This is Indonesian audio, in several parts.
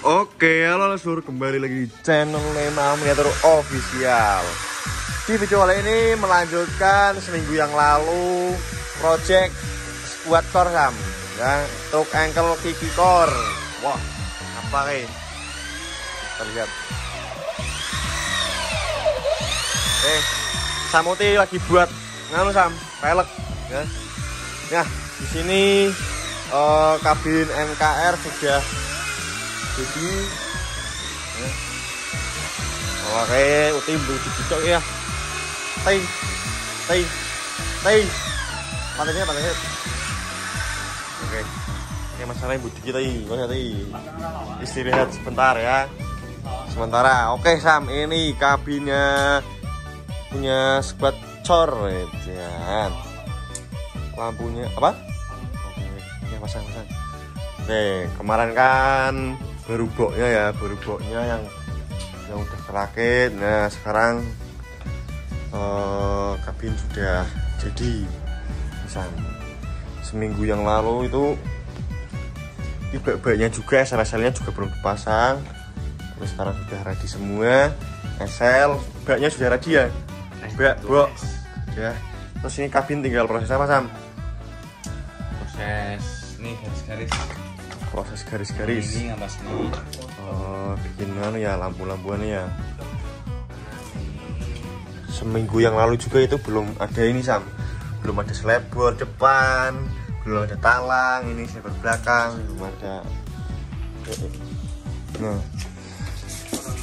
Oke, halo seluruh kembali lagi di channel Nema Miniatur Official. Di video kali ini melanjutkan seminggu yang lalu project squad core Sam. Ya, truk ankle kiki core. Wah, apa nih? Terlihat. Eh, Samuti lagi buat nganu Sam, pelek ya. Ya, di sini eh, kabin NKR sudah jadi ya. oke uti belum dicocok ya. Tei tei tei pantatnya pantatnya oke. Oke masalahnya budi kita ini mana tadi. Istirahat sebentar ya. Sementara oke Sam ini kabinnya punya squad cor ya. Lampunya apa? Oke ya pasang pasang. Oke kemarin kan baru boknya ya baru boknya yang yang udah kerakit nah sekarang eh, kabin sudah jadi. Misal seminggu yang lalu itu di bak-baknya juga SL-SL-nya juga belum dipasang. Terus sekarang sudah ready semua. SL baknya sudah ready ya? Bak bok ya. Terus ini kabin tinggal proses apa Sam? proses nih garis-garis proses garis-garis ini nih Oh, bikin anu ya lampu-lampuannya ya. Seminggu yang lalu juga itu belum ada ini Sam. Belum ada slebor depan, belum ada talang, ini slebor belakang, belum ada. Nah,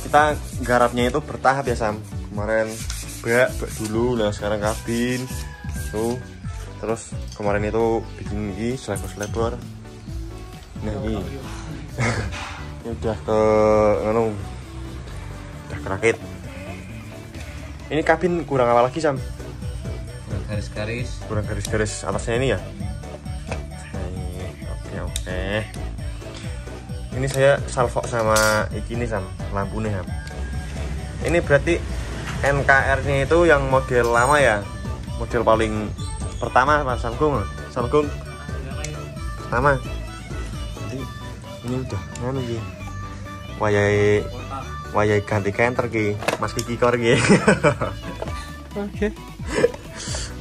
kita garapnya itu bertahap ya Sam. Kemarin bak, bak dulu, nah sekarang kabin, tuh. Terus kemarin itu bikin ini slebor-slebor. Nah ini. Ini udah ke anu udah kerakit ini kabin kurang apa lagi sam? Garis-garis. Kurang garis-garis atasnya ini ya? Ini, oke oke. Ini saya salvo sama iki nih sam. Lampu nih sam. Ini berarti NKR nya itu yang model lama ya? Model paling pertama mas Samgung Samgung pertama. nanti ini udah. Nganu ki wayai wayai ganti kenter ki mas kiki kor ki oke.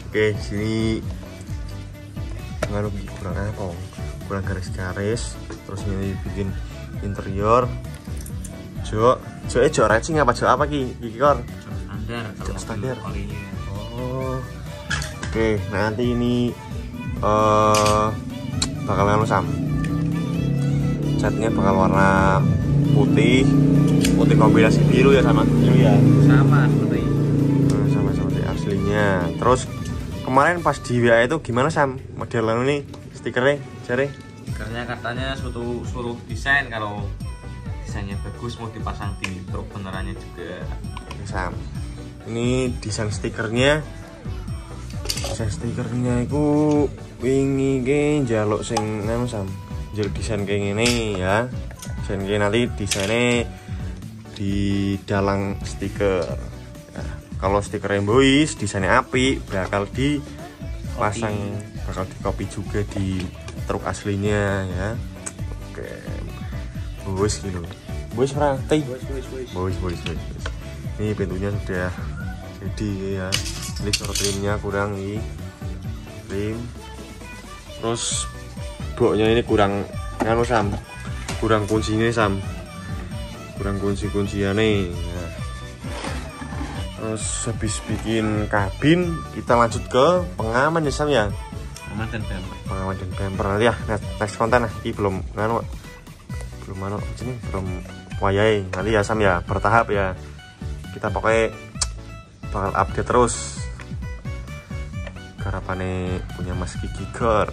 Oke sini. Ki kurang apa? Kurang garis-garis. Terus ini bikin interior. Jok. Jok eh jok racing apa? Jok apa ki kiki kor? Standar kalau standar. Oh. Oke, nanti ini eh bakal anu sam. Catnya bakal warna putih, putih kombinasi biru ya sama biru ya. sama seperti Nah, sama seperti aslinya. Terus kemarin pas di WA itu gimana sam model anu nih stikernya, cari? karena katanya suatu suruh desain kalau desainnya bagus mau dipasang di truk benerannya juga Sam. Ini desain stikernya. Desain stikernya itu wingi ke jaluk sing anu Sam. Jaluk desain kayak gini ya. Desain kayak nanti desainnya di dalang stiker. Ya, kalau stiker boys desainnya api bakal dipasang bakal di copy juga di truk aslinya ya. Oke. Boys gitu. Boys pernah teh. boys boys boys Boys, boys, boys, boys. Ini pintunya sudah jadi ya. Ini sorot rimnya kurang nih. Rim. Terus boknya ini kurang nganu sam. Kurang kuncinya sam. Kurang kunci-kunciannya. Nah. Terus habis bikin kabin, kita lanjut ke pengaman ya sam ya. aman dan bumper Pengaman dan bumper nanti ya. Next, konten nah. Ini belum nganu belum anu apa sih ini belum wayai nanti ya sam ya bertahap ya kita pokoknya bakal update terus garapannya punya Mas Kiki Gor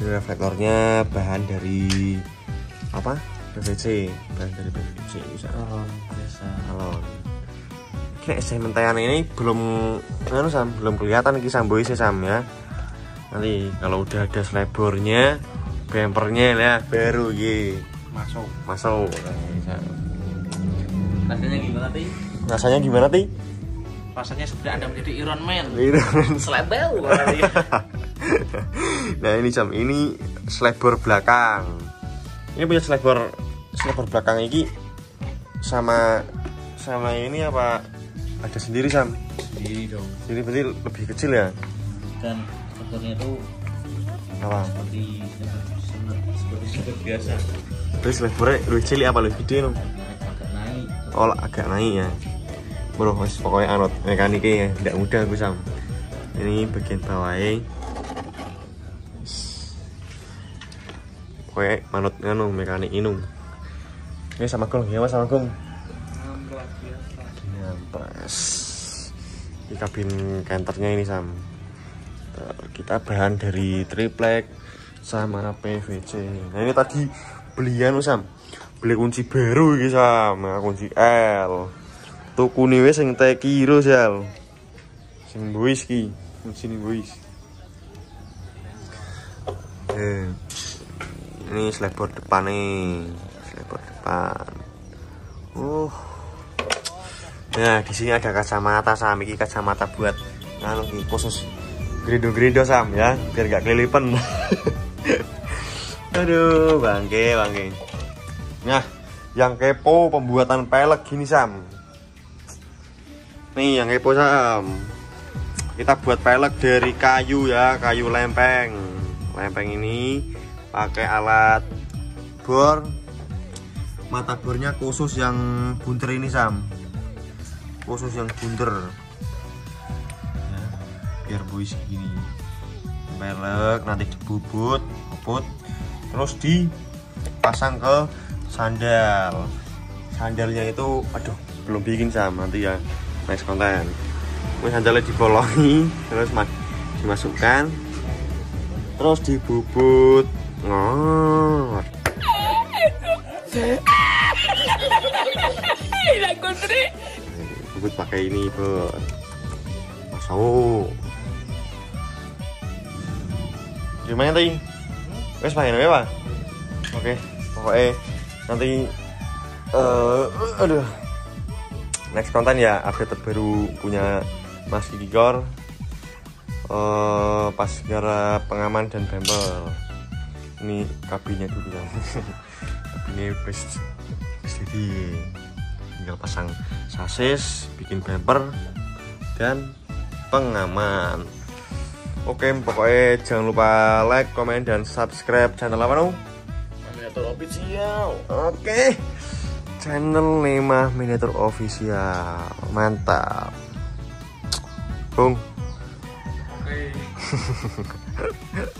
ini reflektornya bahan dari apa? PVC bahan dari PVC bisa. Oh biasa. Kalau kayak sementayan ini belum anu sam belum kelihatan iki samboy sih sam ya. Nanti kalau udah ada slebornya bempernya ya baru gitu masuk. Masuk. Rasanya gimana sih rasanya gimana ti? Rasanya sudah anda menjadi Iron Man. Iya. selebel nah ini jam ini slebor belakang ini punya slebor slebor belakang ini sama sama ini apa ada sendiri sam Sendiri dong. jadi berarti lebih kecil ya Dan sebenarnya itu apa seperti seperti seperti biasa. terus selebornya lebih kecil apa lebih gede no? Agak naik. oh agak naik ya bro pokoknya anot mekaniknya ya tidak mudah aku sam ini bagian bawahnya pokoknya manut nganu mekanik inung ini sama gong ya mas sama biasa. Nyampres di kabin kenternya ini sam. Kita bahan dari triplek sama PVC nah ini tadi belian sam. Beli kunci baru ini sam. Nah, kunci L. Tuku nih wes yang teh kiro sel sing boys ki kunci nih boys eh, ini slebor depan nih slebor depan uh Nah, di sini ada kacamata Sam, ini kacamata buat anu iki khusus gerindo-gerindo Sam ya, biar gak kelilipan. Aduh, bangke, bangke. Nah, yang kepo pembuatan pelek gini Sam. Nih, yang kepo Sam. Kita buat pelek dari kayu ya, kayu lempeng. Lempeng ini pakai alat bor. Mata bornya khusus yang bunter ini Sam. Khusus yang bunder ya, biar boy segini. Pelek nanti dibubut bubut terus dipasang ke sandal. Sandalnya itu aduh belum bikin sam. Nanti ya next konten. Ini sandalnya dibolongi terus ma- dimasukkan terus dibubut ngor bubut pakai ini bos. Masuk gimana tadi wes main apa oke pokoknya nanti eh aduh. Next konten ya update terbaru punya Mas Kikor eh pas gara pengaman dan bempel ini kabinnya dulu ya kabinnya best jadi tinggal pasang sasis bikin bumper dan pengaman. Oke pokoknya jangan lupa like komen dan subscribe channel apa nu? Miniatur official. oke. Channel 5 miniatur official. Mantap. Bung. Oke.